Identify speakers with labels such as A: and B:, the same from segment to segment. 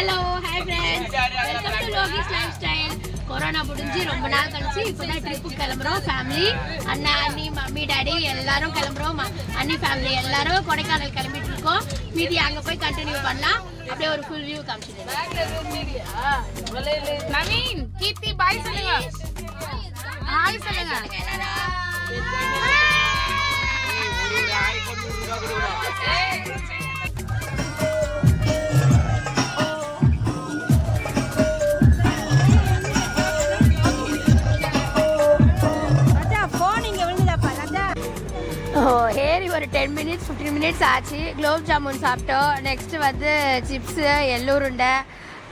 A: Hello hi friends welcome to Logi's lifestyle corona முடிஞ்சு ரொம்ப நாள் கழிச்சு இப்போதான் ட்ரிப்பு கிளம்புறோம் ஃபேமிலி அண்ணா அண்ணி மம்மி டாடி எல்லாரும் கிளம்புறோம். அண்ணி ஃபேமிலி எல்லாரும் கொடைக்கானல் கிளம்பிட்டு இருக்கோம். மீதி அங்க போய் கண்டினியூ பண்ணலாம். அப்படியே ஒரு ஃபுல் வியூ காமிச்சிடுறேன்
B: நவீன் கீர்த்தி பாய் சொல்லுங்க. ஹாய் சொல்லுங்க.
A: ஓ ஒரு டென் மினிட்ஸ் ஃபிஃப்டீன் மினிட்ஸ் ஆச்சு. குலோப் ஜாமுன் சாப்பிட்டோம். நெக்ஸ்ட் வந்து சிப்ஸு எள்ளூருண்டை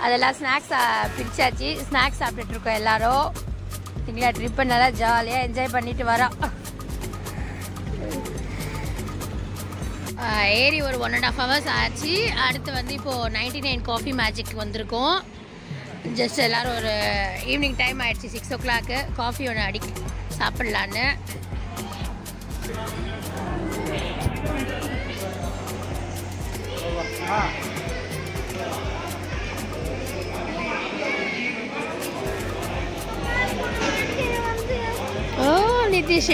A: அதெல்லாம் ஸ்நாக்ஸ் பிரிச்சாச்சு. ஸ்நாக்ஸ் சாப்பிட்டுட்டு இருக்கோம் எல்லாரும். சரிங்களா ட்ரிப்பை நல்லா ஜாலியாக என்ஜாய் பண்ணிட்டு வரோம். ஏறி ஒரு ஒன் அண்ட் ஆஃப் ஹவர்ஸ் ஆச்சு. அடுத்து வந்து இப்போது நைன்டி நைன் காஃபி மேஜிக் வந்திருக்கோம். ஜஸ்ட் எல்லோரும் ஒரு ஈவினிங் டைம் ஆகிடுச்சு சிக்ஸ் ஓ கிளாக்கு காஃபி ஒன்று அடி சாப்பிட்லான்னு.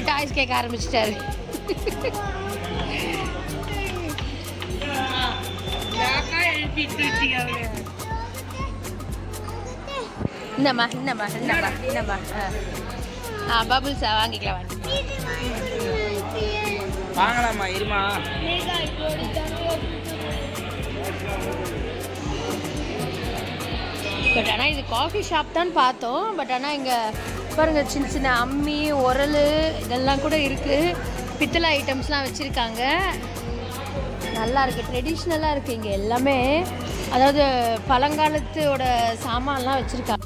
A: டாய்ஸ் கேட்க ஆரம்பிச்சிட்டாரு இந்தம்மா இந்தம்மா இந்தம்மா இந்தம்மா ஆ. பபுள்ஸா வாங்கிக்கலாம் வாங்கி
C: வாங்கலாமா இருமா?
A: பட் ஆனால் இது காஃபி ஷாப் தான் பார்த்தோம். பட் ஆனால் இங்கே பாருங்க சின்ன சின்ன அம்மி உரல் இதெல்லாம் கூட இருக்குது பித்தளை ஐட்டம்ஸ்லாம் வச்சுருக்காங்க. நல்லா இருக்குது ட்ரெடிஷ்னலாக இருக்குது இங்கே எல்லாமே. அதாவது பழங்காலத்தோட சாமான்லாம் வச்சுருக்காங்க.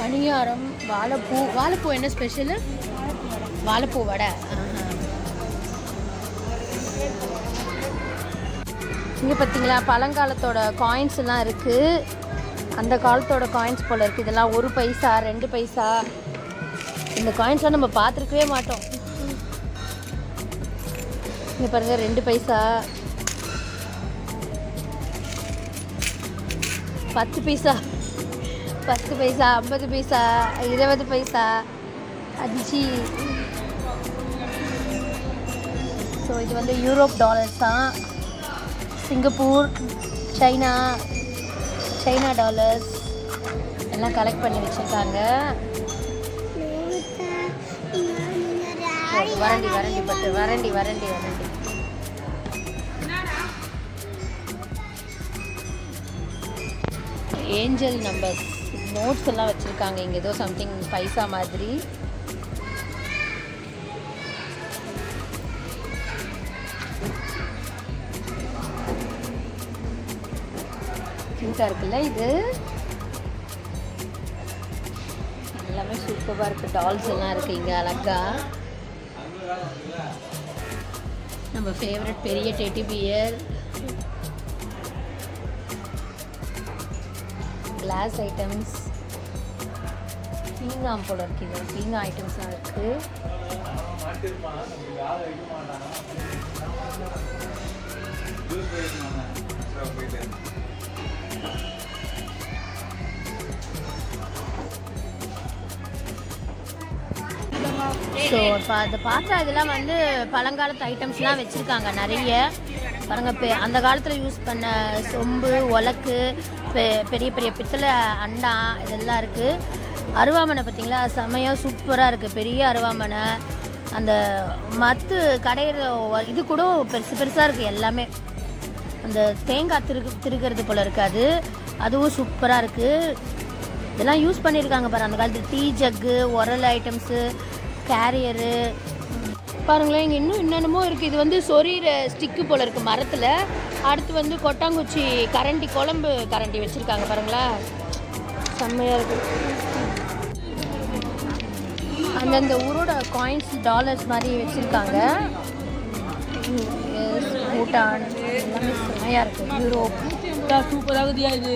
A: பணியாரம். வாழைப்பூ வாழைப்பூ என்ன ஸ்பெஷலு வாழைப்பூ வடை. இங்கே பார்த்தீங்களா பழங்காலத்தோட காயின்ஸ் எல்லாம் இருக்குது அந்த காலத்தோட காயின்ஸ் போல் இருக்குது இதெல்லாம் ஒரு பைசா ரெண்டு பைசா. இந்த காயின்ஸ்லாம் நம்ம பார்த்துருக்கவே மாட்டோம். இங்கே பாருங்கள் ரெண்டு பைசா. பத்து பைசா. பத்து பைசா ஐம்பது பைசா இருபது பைசா அஞ்சு. ஸோ இது வந்து யூரோப் டாலர்ஸ் தான். சிங்கப்பூர் சைனா சைனா டாலர்ஸ் எல்லாம் கலெக்ட் பண்ணி வச்சுருக்காங்க. வரண்டி வரண்டி பட்டு வரண்டி வரண்டி வரண்டி ஏஞ்சல் நம்பர்ஸ் நோட்ஸ் எல்லாம் வச்சுருக்காங்க. இங்கே ஏதோ சம்திங் பைசா மாதிரி. க்யூட்டாக இருக்குல்ல இது? எல்லாமே சூப்பராக இருக்குது டால்ஸ் எல்லாம் இருக்குது இங்கே அழகா. நம்ம ஃபேவரட் பெரிய டெட்டி பியர் கிளாஸ் ஐட்டம்ஸ் பீங்காம் போல் இருக்குது இது. பீங்கா ஐட்டம்ஸ்லாம் இருக்குது ஸோ இப்போ அதை பாத்திரம் இதெல்லாம் வந்து பழங்காலத்து ஐட்டம்ஸ்லாம் வச்சுருக்காங்க நிறைய. பாருங்க பெ அந்த காலத்தில் யூஸ் பண்ண சொம்பு உலக்கு பெ பெரிய பெரிய பித்தளை அண்டா இதெல்லாம் இருக்குது அருவாமனை பார்த்தீங்களா செமையாக சூப்பராக இருக்குது பெரிய அருவாமனை. அந்த மத்து கடையிற இது கூட பெருசு பெருசாக இருக்குது எல்லாமே. அந்த தேங்காய் திருக்கு திருக்கிறது போல் இருக்காது அதுவும் சூப்பராக இருக்குது இதெல்லாம் யூஸ் பண்ணியிருக்காங்க பாரு அந்த காலத்து டீ ஜக்கு உரல் ஐட்டம்ஸு கேரியரு பாருங்களேன் இங்கே இன்னும் என்னென்னமோ இருக்குது இது வந்து சொரியிற ஸ்டிக்கு போல் இருக்குது மரத்தில் அடுத்து வந்து கொட்டாங்குச்சி கரண்டி குழம்பு கரண்டி வச்சுருக்காங்க பாருங்களா செம்மையாக இருக்குது அந்தந்த ஊரோட காயின்ஸ் டாலர்ஸ் மாதிரி வச்சுருக்காங்க பூட்டான் எல்லாமே செம்மையாக இருக்குது யூரோப்
B: சூப்பராக இருக்குதியா இது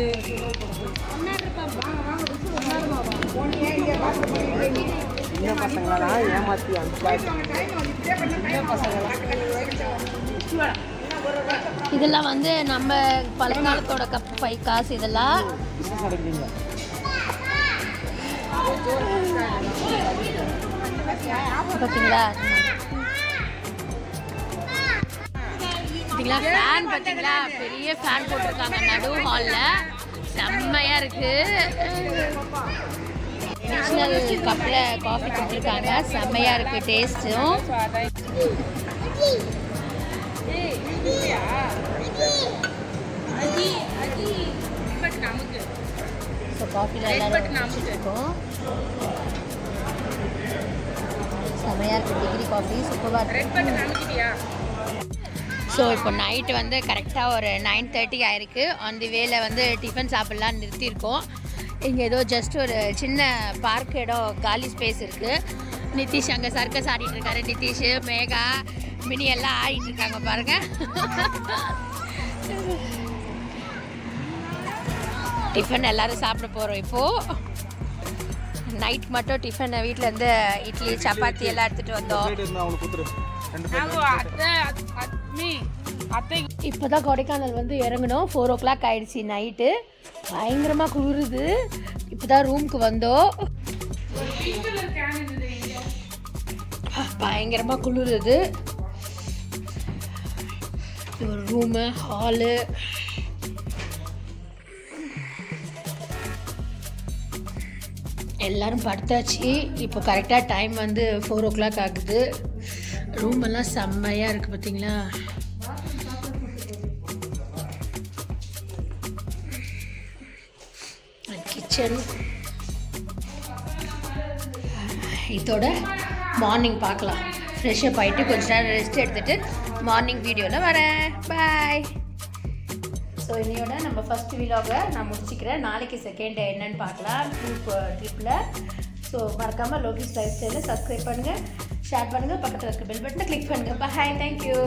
C: சின்ன பசங்களெல்லாம் ஏமாற்றி அனுப்பாது
A: இதெல்லாம் வந்து நம்ம பழங்காலத்தோட கப் பை காசு இதெல்லாம். பார்த்தீங்களா பார்த்தீங்களா ஃபேன் பார்த்தீங்களா பெரிய ஃபேன் போட்டிருக்காங்க நடு ஹாலில் செம்மையாக இருக்குது ஒரிஜினல் கப்பில் காஃபி கொடுத்துருக்காங்க. செம்மையாக இருக்கு டேஸ்ட்டும் ஸோ காஃபியில் எல்லாரும் செம்மையாக இருக்கு டிகிரி காஃபி சூப்பராக ஸோ இப்போ நைட்டு வந்து கரெக்டாக ஒரு நைன் தேர்ட்டி ஆயிருக்கு. ஆன் தி வேல வந்து டிஃபன் சாப்பிட்லாம் நிறுத்தியிருக்கோம். இங்கே ஏதோ ஜஸ்ட் ஒரு சின்ன பார்க் இடம் காலி ஸ்பேஸ் இருக்குது நிதிஷ் அங்கே சர்க்கஸ் ஆடிட்டு இருக்காரு. நிதிஷ் மேகா மினி எல்லாம் ஆடிட்டு இருக்காங்க பாருங்க. டிஃபன் எல்லாரும் சாப்பிட போகிறோம் இப்போது நைட் மட்டும் டிஃபன் வீட்டில் இருந்து இட்லி சப்பாத்தி எல்லாம் எடுத்துகிட்டு வந்தோம். இப்போ தான் கொடைக்கானல் வந்து இறங்கணும் ஃபோர் ஓ கிளாக் ஆயிடுச்சு நைட்டு பயங்கரமாக குளிருது. இப்போ தான் ரூமுக்கு வந்தோம் பயங்கரமாக குளிருது. ஒரு ரூமு ஹாலு எல்லாரும் படுத்தாச்சு. இப்போ கரெக்டாக டைம் வந்து ஃபோர் ஓ கிளாக் ஆகுது. ரூம் எல்லாம் செம்மையாக இருக்குது பார்த்தீங்களா கிச்சன் இதோட மார்னிங் பார்க்கலாம். ஃப்ரெஷ்ஷப் ஆகிட்டு கொஞ்ச நேரம் ரெஸ்ட் எடுத்துகிட்டு மார்னிங் வீடியோவில் வரேன். பாய் ஸோ இன்னையோட நம்ம ஃபஸ்ட் விலாகை நான் முடிச்சுக்கிறேன். நாளைக்கு செகண்ட் டே என்னன்னு பார்க்கலாம். ட்ரிப் ட்ரிப்பில் ஸோ மறக்காமல் லோகிஸ் லைஃப் ஸ்டைலில் சப்ஸ்கிரைப் பண்ணுங்கள் ஷேர் பண்ணுங்கள் பக்கத்தில் இருக்க பெல் பட்டனை கிளிக் பண்ணுங்கள் பாய் தேங்க்யூ